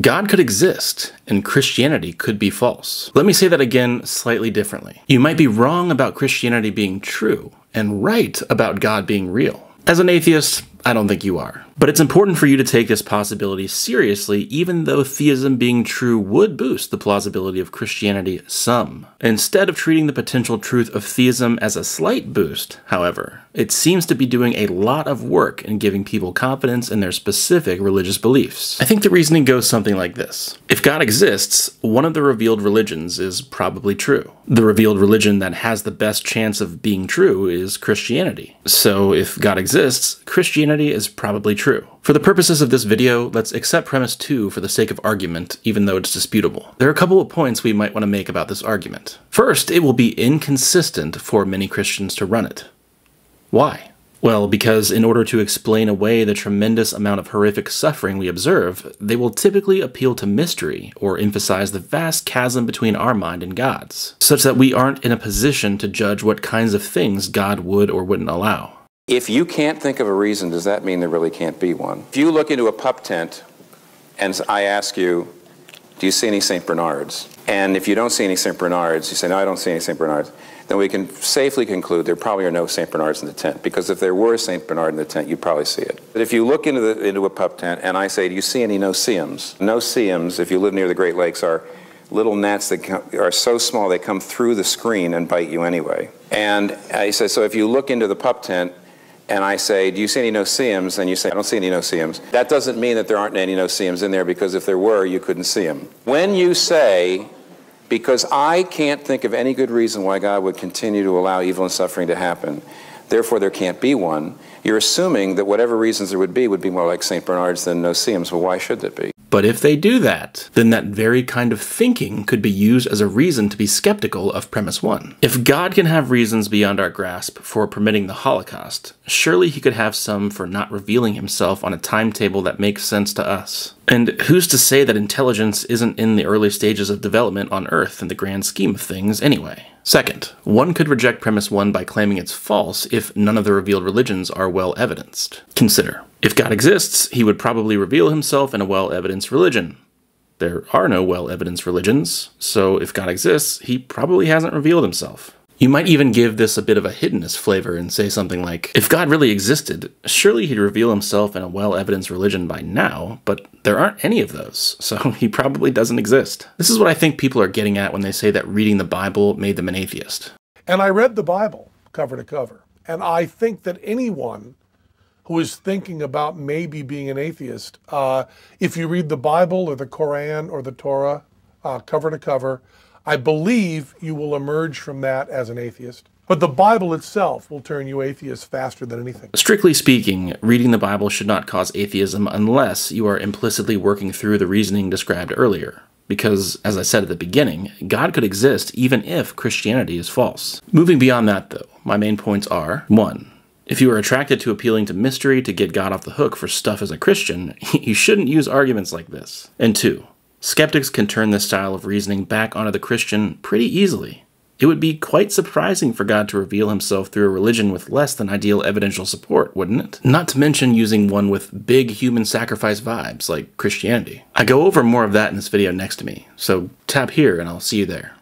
God could exist, and Christianity could be false. Let me say that again slightly differently. You might be wrong about Christianity being true, and right about God being real. As an atheist, I don't think you are. But it's important for you to take this possibility seriously, even though theism being true would boost the plausibility of Christianity some. Instead of treating the potential truth of theism as a slight boost, however, it seems to be doing a lot of work in giving people confidence in their specific religious beliefs. I think the reasoning goes something like this. If God exists, one of the revealed religions is probably true. The revealed religion that has the best chance of being true is Christianity. So if God exists, Christianity is probably true. For the purposes of this video, let's accept premise 2 for the sake of argument, even though it's disputable. There are a couple of points we might want to make about this argument. First, it will be inconsistent for many Christians to run it. Why? Well, because in order to explain away the tremendous amount of horrific suffering we observe, they will typically appeal to mystery or emphasize the vast chasm between our mind and God's, such that we aren't in a position to judge what kinds of things God would or wouldn't allow. If you can't think of a reason, does that mean there really can't be one? If you look into a pup tent and I ask you, do you see any St. Bernards? And if you don't see any St. Bernards, you say, no, I don't see any St. Bernards, then we can safely conclude there probably are no St. Bernards in the tent. Because if there were a St. Bernard in the tent, you'd probably see it. But if you look into, the, into a pup tent and I say, do you see any no-see-ums? No-see-ums, if you live near the Great Lakes, are little gnats that come, are so small they come through the screen and bite you anyway. And I say, so if you look into the pup tent and I say, do you see any no-see-ums? And you say, I don't see any no-see-ums. That doesn't mean that there aren't any no-see-ums in there because if there were, you couldn't see them. When you say, because I can't think of any good reason why God would continue to allow evil and suffering to happen, therefore there can't be one, you're assuming that whatever reasons there would be would be more like St. Bernard's than no-see-ums. Well, why should it be? But if they do that, then that very kind of thinking could be used as a reason to be skeptical of premise one. If God can have reasons beyond our grasp for permitting the Holocaust, surely he could have some for not revealing himself on a timetable that makes sense to us. And who's to say that intelligence isn't in the early stages of development on Earth in the grand scheme of things anyway? Second, one could reject premise one by claiming it's false if none of the revealed religions are well evidenced. Consider if God exists, he would probably reveal himself in a well evidenced religion. There are no well evidenced religions, so if God exists, he probably hasn't revealed himself. You might even give this a bit of a hiddenness flavor and say something like, if God really existed, surely he'd reveal himself in a well evidenced religion by now, but there aren't any of those, so he probably doesn't exist. This is what I think people are getting at when they say that reading the Bible made them an atheist. And I read the Bible cover to cover, and I think that anyone who is thinking about maybe being an atheist, uh, if you read the Bible or the Koran or the Torah uh, cover to cover, I believe you will emerge from that as an atheist. But the Bible itself will turn you atheist faster than anything. Strictly speaking, reading the Bible should not cause atheism unless you are implicitly working through the reasoning described earlier. Because, as I said at the beginning, God could exist even if Christianity is false. Moving beyond that, though, my main points are 1. If you are attracted to appealing to mystery to get God off the hook for stuff as a Christian, you shouldn't use arguments like this. And 2. Skeptics can turn this style of reasoning back onto the Christian pretty easily. It would be quite surprising for God to reveal himself through a religion with less than ideal evidential support, wouldn't it? Not to mention using one with big human sacrifice vibes, like Christianity. I go over more of that in this video next to me, so tap here and I'll see you there.